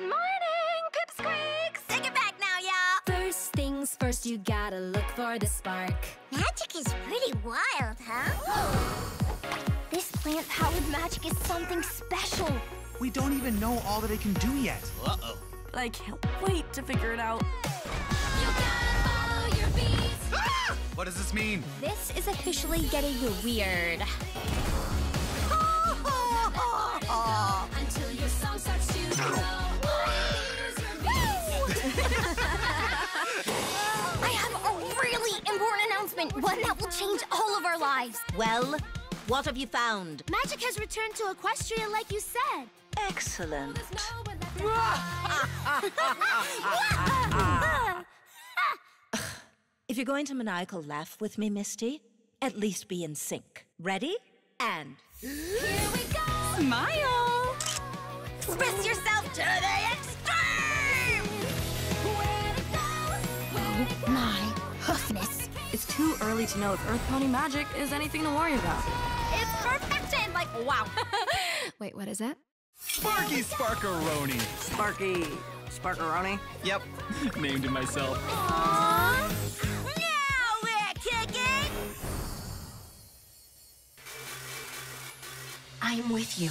Good morning, Pipsqueaks! Take it back now, y'all. First things first, you gotta look for the spark. Magic is pretty wild, huh? this plant-powered magic is something special. We don't even know all that it can do yet. Uh-oh. I can't wait to figure it out. You gotta follow your beats. Ah! What does this mean? This is officially getting weird. I have a really important announcement, one that will change all of our lives. Well, what have you found? Magic has returned to Equestria like you said. Excellent. There's no one left behind. If you're going to maniacal laugh with me, Misty, at least be in sync. Ready? And Here we go. Smile! Express yourself to the extreme! My hoofness. It's too early to know if Earth Pony magic is anything to worry about. It's perfection! Like, wow. Wait, what is it? Sparky Sparkeroni. Sparky. Sparkeroni. Yep, named it myself. Aww. Now we're kicking! I'm with you.